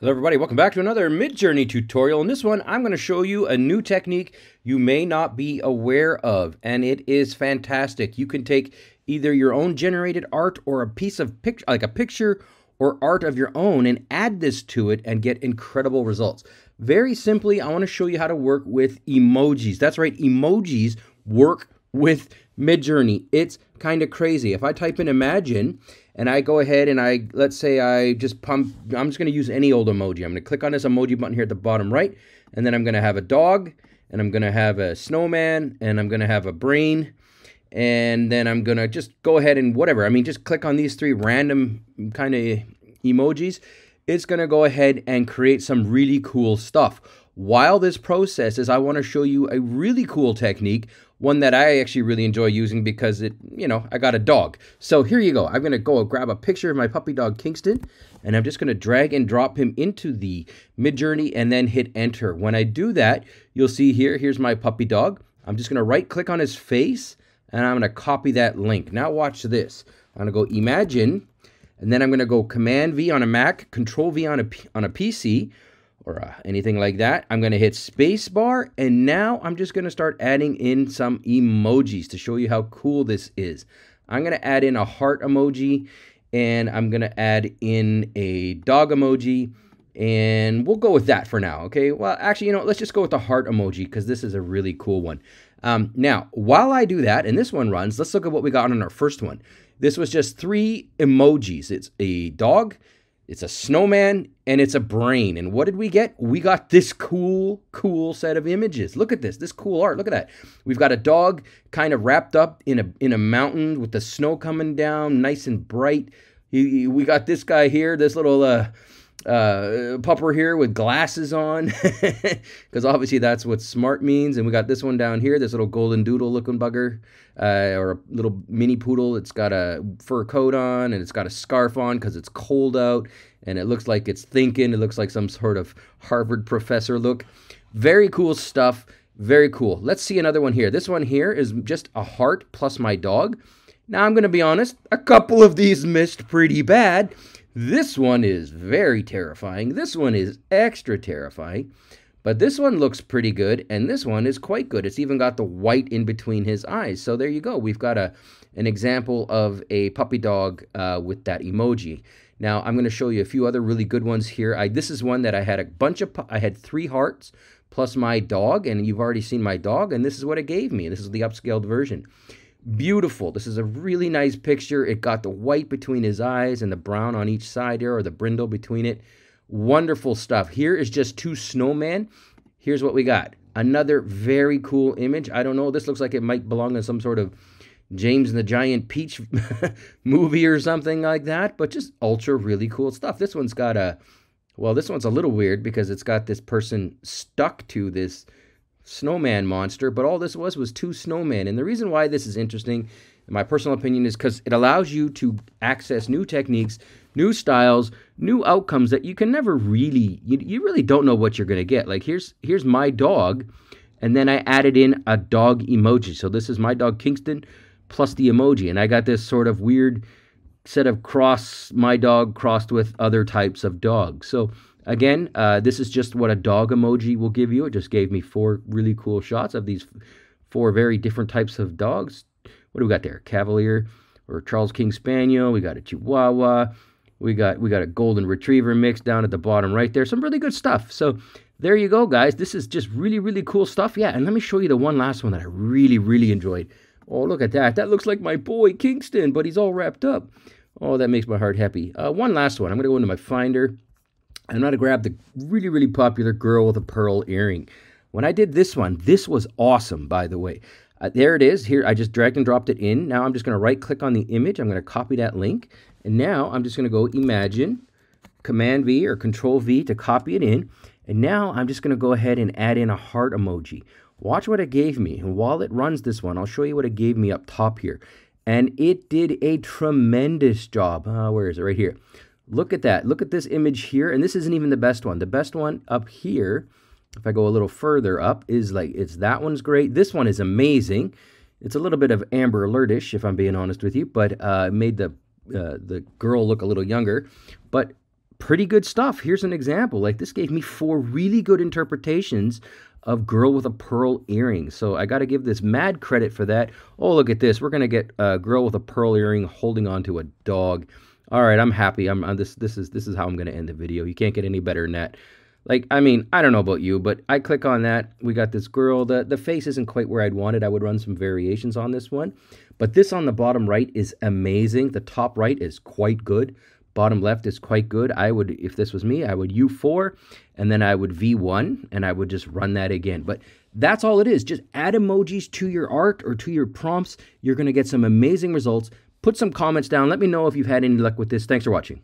Hello everybody, welcome back to another Midjourney tutorial. In this one, I'm going to show you a new technique you may not be aware of, and it is fantastic. You can take either your own generated art or a piece of picture, like a picture or art of your own and add this to it and get incredible results. Very simply, I want to show you how to work with emojis. That's right, emojis work with Midjourney. It's kind of crazy. If I type in imagine and I go ahead and I, let's say I just pump, I'm just going to use any old emoji. I'm going to click on this emoji button here at the bottom right, and then I'm going to have a dog, and I'm going to have a snowman, and I'm going to have a brain, and then I'm going to just go ahead and whatever. I mean, just click on these three random kind of emojis. It's going to go ahead and create some really cool stuff. While this processes, I want to show you a really cool technique one that I actually really enjoy using because it, you know, I got a dog. So here you go. I'm going to go grab a picture of my puppy dog Kingston and I'm just going to drag and drop him into the Midjourney and then hit enter. When I do that, you'll see here, here's my puppy dog. I'm just going to right click on his face and I'm going to copy that link. Now watch this. I'm going to go imagine and then I'm going to go command V on a Mac, control V on a, on a PC or uh, anything like that. I'm going to hit spacebar and now I'm just going to start adding in some emojis to show you how cool this is. I'm going to add in a heart emoji and I'm going to add in a dog emoji and we'll go with that for now, okay? Well, actually, you know, let's just go with the heart emoji because this is a really cool one. Um, now, while I do that and this one runs, let's look at what we got on our first one. This was just three emojis. It's a dog, it's a snowman and it's a brain. And what did we get? We got this cool, cool set of images. Look at this, this cool art. Look at that. We've got a dog kind of wrapped up in a in a mountain with the snow coming down, nice and bright. We got this guy here, this little uh, uh, pupper here with glasses on, because obviously that's what smart means. And we got this one down here, this little golden doodle looking bugger, uh, or a little mini poodle. It's got a fur coat on and it's got a scarf on because it's cold out, and it looks like it's thinking. It looks like some sort of Harvard professor look. Very cool stuff. Very cool. Let's see another one here. This one here is just a heart plus my dog. Now I'm going to be honest, a couple of these missed pretty bad. This one is very terrifying. This one is extra terrifying. But this one looks pretty good, and this one is quite good. It's even got the white in between his eyes. So there you go. We've got a an example of a puppy dog uh, with that emoji. Now I'm going to show you a few other really good ones here. I, this is one that I had a bunch of. I had three hearts plus my dog, and you've already seen my dog, and this is what it gave me. This is the upscaled version. Beautiful. This is a really nice picture. It got the white between his eyes and the brown on each side here, or the brindle between it. Wonderful stuff. Here is just two snowmen. Here's what we got. Another very cool image. I don't know. This looks like it might belong in some sort of James and the Giant Peach movie or something like that, but just ultra really cool stuff. This one's got a, well, this one's a little weird because it's got this person stuck to this snowman monster, but all this was was two snowmen. And the reason why this is interesting, in my personal opinion, is because it allows you to access new techniques, new styles, new outcomes that you can never really, you, you really don't know what you're going to get. Like here's here's my dog, and then I added in a dog emoji. So this is my dog Kingston plus the emoji, and I got this sort of weird set of cross my dog crossed with other types of dogs. So Again, uh, this is just what a dog emoji will give you. It just gave me four really cool shots of these four very different types of dogs. What do we got there? Cavalier or Charles King Spaniel. We got a Chihuahua. We got we got a golden retriever mix down at the bottom right there. Some really good stuff. So there you go, guys. This is just really, really cool stuff. Yeah, and let me show you the one last one that I really, really enjoyed. Oh, look at that. That looks like my boy Kingston, but he's all wrapped up. Oh, that makes my heart happy. Uh, one last one. I'm going to go into my Finder. I'm going to grab the really, really popular girl with a pearl earring. When I did this one, this was awesome, by the way. Uh, there it is. Here, I just dragged and dropped it in. Now I'm just going to right click on the image. I'm going to copy that link. And now I'm just going to go imagine, Command V or Control V to copy it in. And now I'm just going to go ahead and add in a heart emoji. Watch what it gave me. And while it runs this one, I'll show you what it gave me up top here. And it did a tremendous job. Uh, where is it? Right here. Look at that. Look at this image here. And this isn't even the best one. The best one up here, if I go a little further up, is like, it's that one's great. This one is amazing. It's a little bit of Amber Alertish, if I'm being honest with you, but uh, made the uh, the girl look a little younger. But pretty good stuff. Here's an example. Like this gave me four really good interpretations of girl with a pearl earring. So I got to give this mad credit for that. Oh, look at this. We're going to get a girl with a pearl earring holding on to a dog. All right, I'm happy. I'm, I'm this this is this is how I'm to end the video. You can't get any better than that. Like, I mean, I don't know about you, but I click on that. We got this girl. The, the face isn't quite where I'd want it. I would run some variations on this one. But this on the bottom right is amazing. The top right is quite good. Bottom left is quite good. I would, if this was me, I would U4 and then I would V1 and I would just run that again. But that's all it is. Just add emojis to your art or to your prompts. You're going to get some amazing results. Put some comments down. Let me know if you've had any luck with this. Thanks for watching.